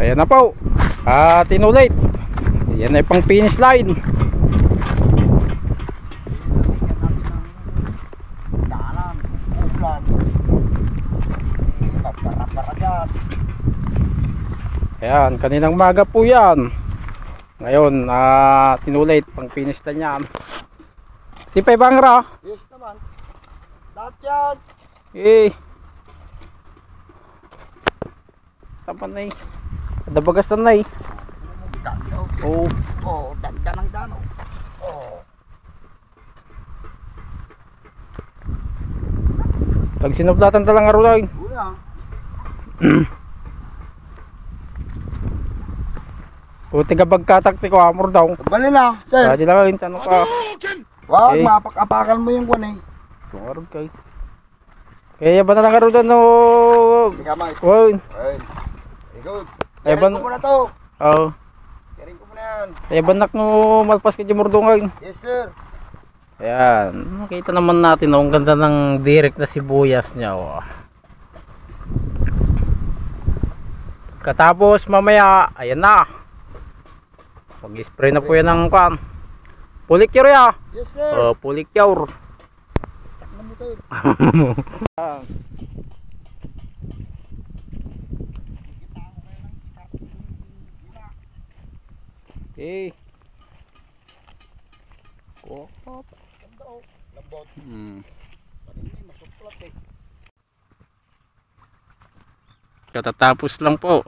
Ayan na po. Ah, tinulit. Yan ay pang finish line. Ayan, kaninang maga po yan. Ngayon, ah, tinulit pang finish na yan. Tipay bangra. Yes naman. Lahat yan. Eh. Tapan na eh. Dabagas na eh. Dami, oh. Oh. Oh, danda ng dano. Oh. Pag sinublatan talang arulay. Una. O tiga bagkatakti ko amor daw. Bali na, sir. Kaya lang yung tanong ka. Wag, Eh. mapak-apakan mo yung kwan eh. Kung arod kay. Kaya ba na lang arod no? Sige, Mike. Ayun. Very good. Eh, Sharing ban- ko muna to. Oh. Sharing ko muna yan. Kaya banak no malpas kay murdungay. Yes, sir. Ayan. Makita naman natin oh, ang ganda ng direct na sibuyas niya. Oh. Katapos mamaya, ayan na. Pag-spray na po yan ng kan. Pulikyur ya. Yes, sir. Oh, pulikyur. Mo tayo? Eh. Ganda, oh. Lambot. Hmm. Katatapos lang po.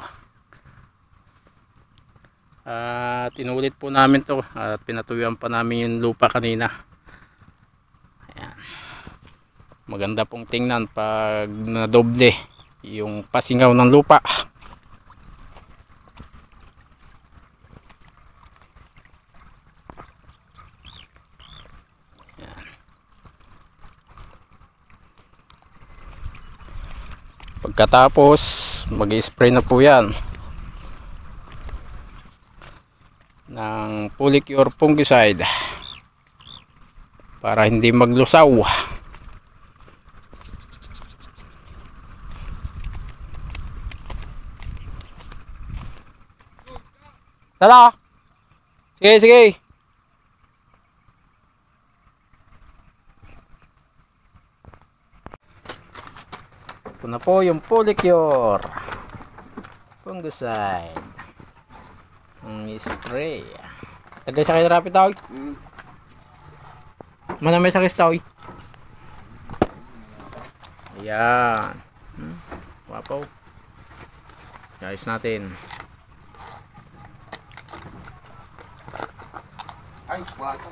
At inulit po namin to at pinatuyuan pa namin yung lupa kanina. Ayan. Maganda pong tingnan pag nadoble yung pasingaw ng lupa. Ayan. Pagkatapos mag-spray na po yan. Ng Polycure fungicide. Para hindi maglusaw. Tala Sige sige Ito na po yung Polycure. Fungicide. Ang spray. Tagay sa kayo rapid tawag Hmm. Mana may sakis tawag ayan. Hmm. wapaw. Ayos natin. Ay, wato.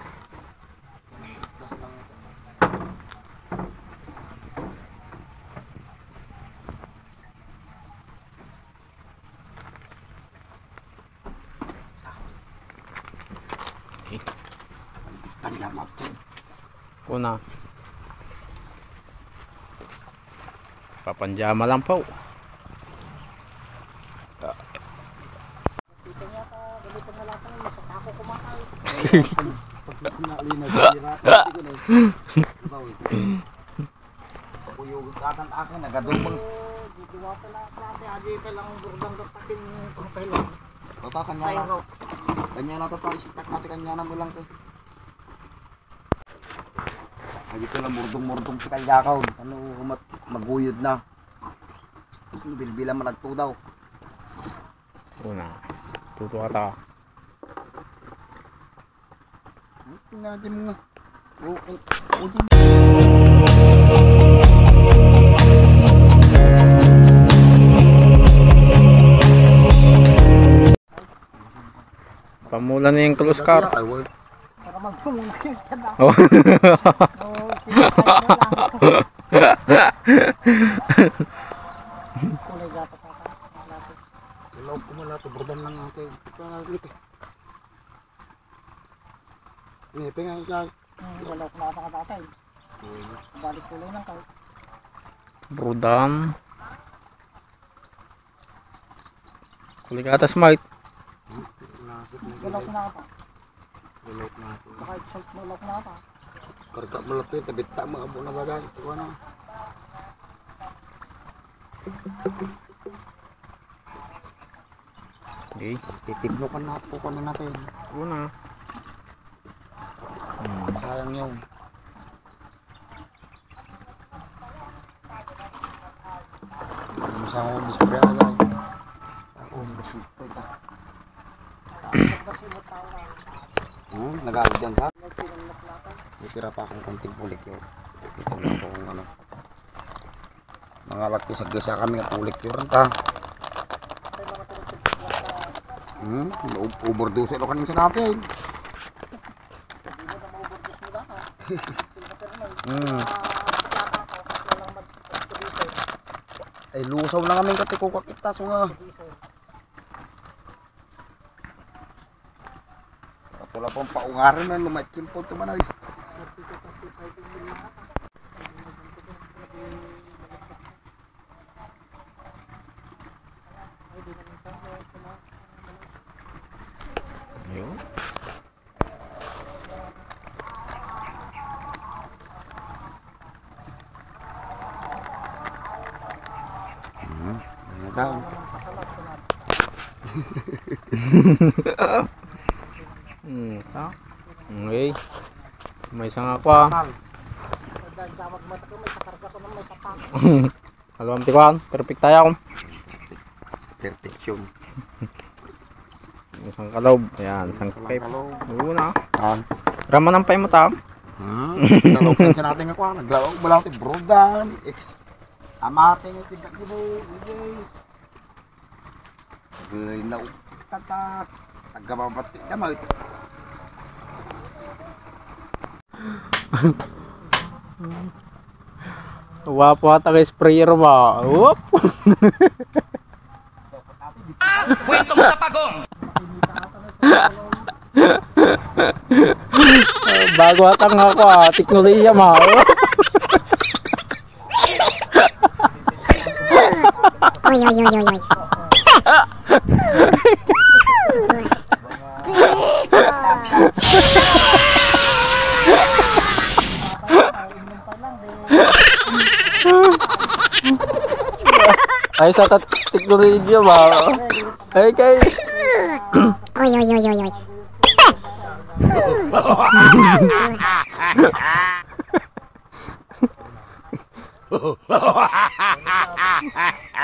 Panyamak dyan. una papanjama lang po Dito nga ka, ganito na lang kami, sa sako kumakain. Pag sinali na gira, hindi na. Bawal. Pagkuyugod ka akan akin, nagadumang. Dito nga pala, klase, adi pa lang burdang yung pangpelo. Bata, kanya lang. Kanya lang ito, isipak natin kanya na mo lang ko. Adi ko lang murdong-murdong si Kalyakaw. Ano, mat maguyod na. Bilbilan man nagto daw. una tuto ka ta Tingnan natin mga. Oh, oh, oh, pamula na yung close car Oh. Oo, kinakain na lang. Kulay dapat ako. Malapit. Ilaw ko malapit. Burdang lang ako. Ito na dito. Eh, pengang ka. Wala ko nakakatay. Balik kulay lang kayo. Brudan Kuligata smite Wala ko nakata. Ko nakata. Baka i-salt mo wala ko nakata. Karga malapit. Tabita mo abo na bagay. Ito ano. Okay. Titiblokan na po kami natin. Una. Hmm. Sayang yun. Ano sa ako display na lang. Ako, display ka. Hmm, nag-aawit yan ha? Itira pa akong konting pulik yun. Ito na po ano. Mga laki sa gisa kami ng pulik yun ta. Hmm, overdose ito kanina sa natin. Hmm. Ay, lusaw na kami kati ko kakita so nga. Wala pang paungarin na lumait kimpol tumanay. Ayun. Hmm. Ano daw? Hmm. Ah. Okay. Ako ah. Alam tikuan. Perfect tayo. Perfection. Isang kalob. Ayan. Isang. Hello. Una. Ah. Raman ng pay mo tam. Hmm. Nalawag sa natin ako. Naglawag ba lang ito? Brodan. Ex. Amate nga tigat ko ba? Ujay. Gay na tata. Tagababati damay. Wapo ata kay sprayer ba? Whoop! Kwentong sa pagong. Eh, Bago ata nga ako ah. Teknolohiya ma. Oi, oi, oi, oi, oi. Ay sa tat- teknolohiya ba? Ay kay. Oi, oi, oi, oi, oi.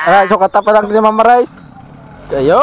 Ay, so kata pa lang ni Mama Rice. Kayo?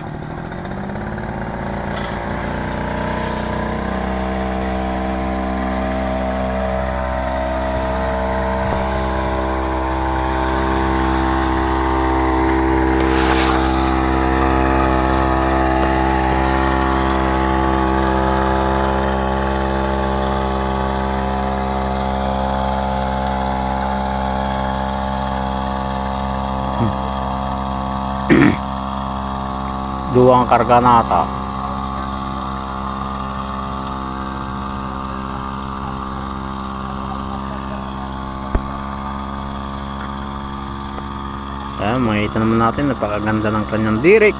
duwang karga nata. Ayan, makikita naman natin napakaganda ng kanyang dirik.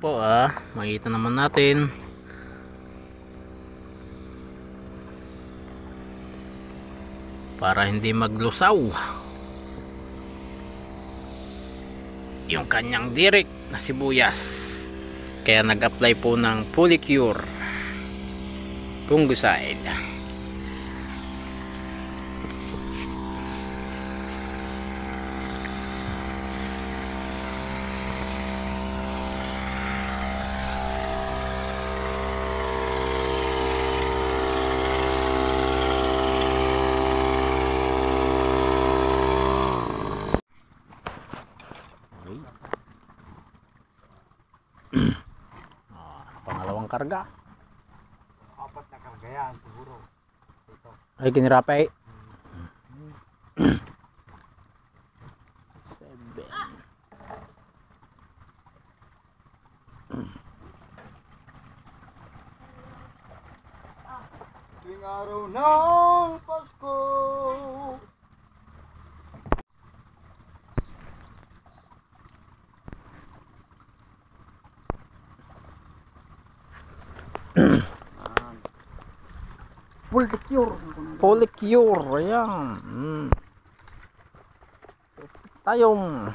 Po ah, makita naman natin. Para hindi maglusaw. Yung kanyang direct na sibuyas. Kaya nag-apply po ng Polycure fungicide. Karga. Apat na kargayan siguro. Ay, ginirapay. Polycure. Ayan. Mm. Tayong.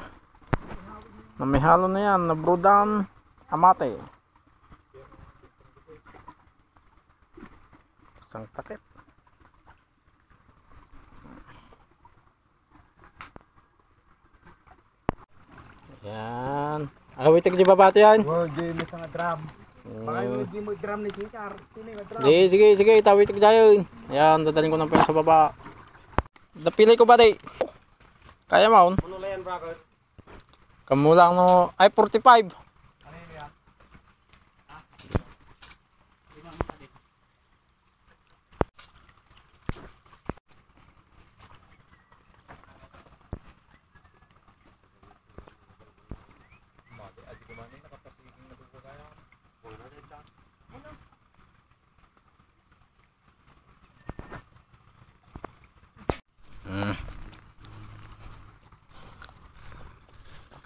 Na may halo na yan. Na brudan. Amate. Isang takip. Ayan. Awit ka di babati yan. Well, di mo sa nga drum. Baka Mm. yung di mo drum ni Chichar. Sige, sige, sige, tawid ka dyan. Ayan, dadaling ko ng pera sa baba. Napili ko ba di? Kaya mo? Puno na yan, bracket. Kamu lang no, ay 45. Ano yan? Hmm.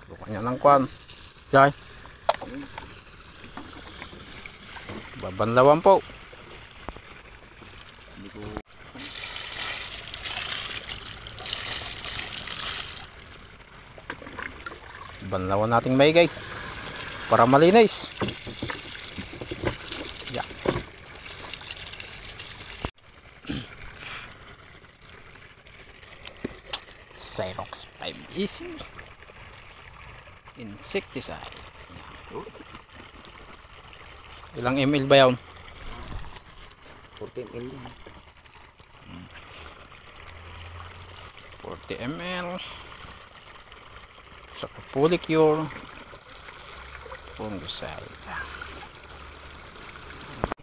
Bukan niya ng kwan. Jai. Babanlawan po. Banlawan nating maigay. Para malinis. Yeah. Cyrox 5 Easy Insecticide Yan. Ilang ml ba yun? 14 ml yan. 40 ml Saka Polycure Fungicide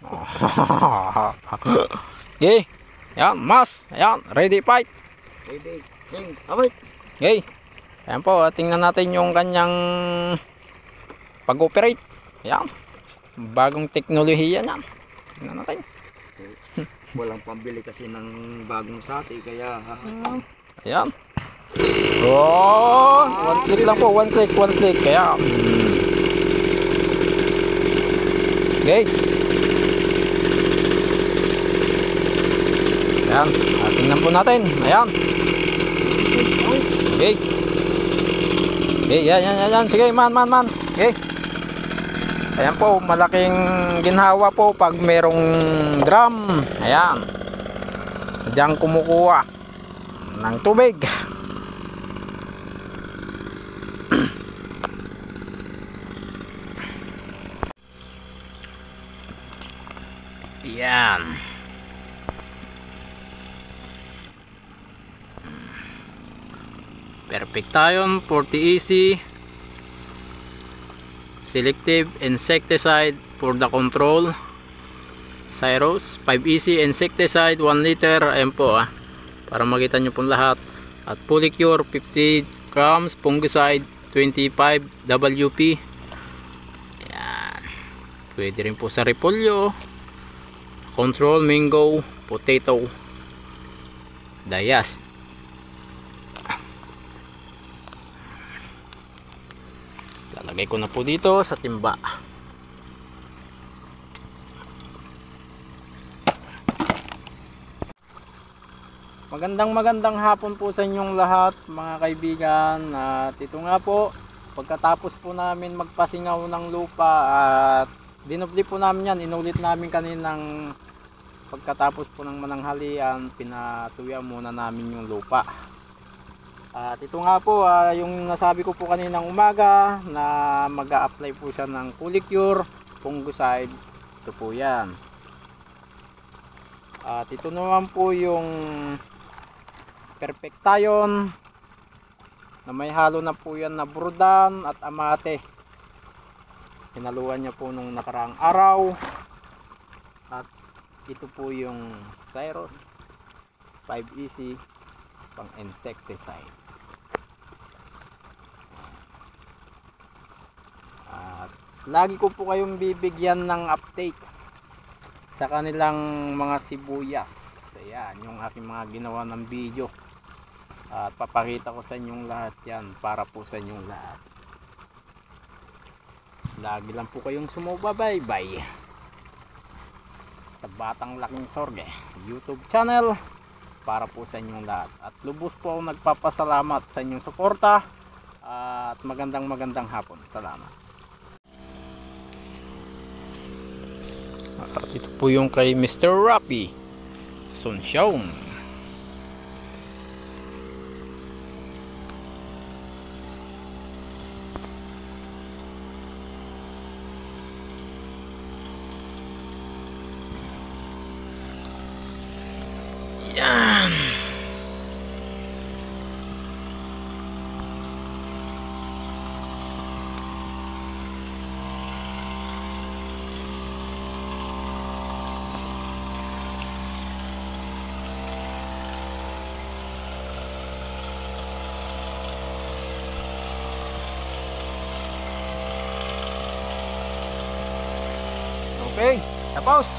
Okay Yan, mas Yan, ready fight Ready. Sing. Abay. Okay. Ayan po, tingnan natin yung kanyang pag-operate. Ayan. Bagong teknolohiya niyan. Tingnan natin. Walang pambili kasi ng bagong sati kaya Ayan. Oh, one click lang po, one click, one click. Kaya. mm. Okay. Ayan, ah, tingnan po natin. Ayan. Okay. Okay, yan, yan, yan, yan. Sige, man, man, man. Okay. Ayan po, malaking ginhawa po pag merong drum. Ayan. Diyan kumukuha ng tubig. Yan. Perfect tayo, 40 easy. Selective insecticide for the control. Cyros 5 easy insecticide 1 liter. Ayan po ah. Para makita nyo po lahat. At Polycure 50 grams. Fungicide 25 WP. Ayan. Pwede rin po sa repolyo. Control mango, potato, dayas. Lagay ko na po dito sa timba. Magandang magandang hapon po sa inyong lahat mga kaibigan at ito nga po pagkatapos po namin magpasingaw ng lupa at dinupli po namin yan inulit namin kaninang pagkatapos po ng mananghalian pinatuya muna namin yung lupa at ito nga po ah, yung nasabi ko po kaninang umaga na mag apply po siya ng Culicure fungicide ito po yan. At ito naman po yung Perfectayon na may halo na po yan na brudan at amate. Hinaluan niya po nung nakaraang araw. At ito po yung Cyrus 5EC pang insecticide at lagi ko po kayong bibigyan ng update sa kanilang mga sibuyas. Ayan yung aking mga ginawa ng video. At papakita ko sa inyong lahat yan para po sa inyong lahat. Lagi lang po kayong sumubabaybay sa Batang Laking Sorge YouTube channel para po sa inyong lahat. At lubos po ako nagpapasalamat sa inyong suporta at magandang magandang hapon. Salamat at ito po yung kay Mr. Rappy Sun Xiaom Yan. Okay, tapos.